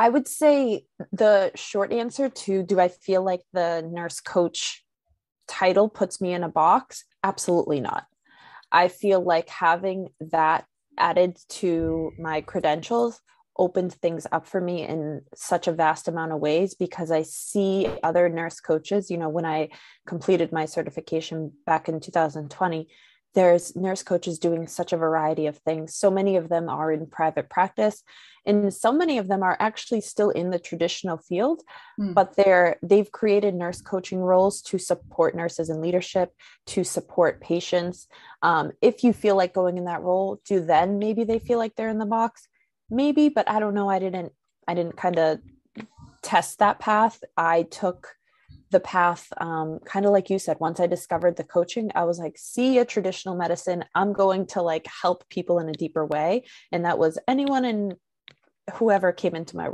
I would say the short answer to do I feel like the nurse coach title puts me in a box? Absolutely not. I feel like having that added to my credentials opened things up for me in such a vast amount of ways because I see other nurse coaches. You know, when I completed my certification back in 2020, there's nurse coaches doing such a variety of things. So many of them are in private practice, and so many of them are actually still in the traditional field, mm. but they're they've created nurse coaching roles to support nurses in leadership, to support patients. Um, if you feel like going in that role, do then maybe they feel like they're in the box, maybe, but I don't know. I didn't I didn't kind of test that path. I took the path um, kind of like you said once i discovered the coaching i was like see a traditional medicine. I'm going to like help people in a deeper way. And that was anyone and whoever came into my